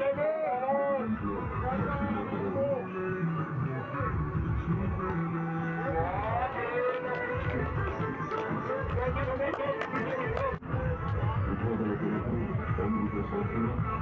apa! One You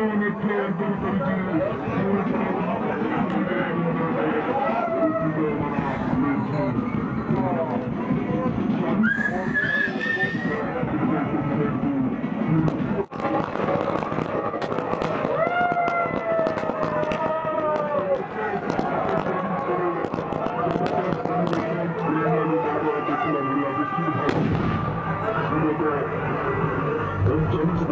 know when they play and do what they do.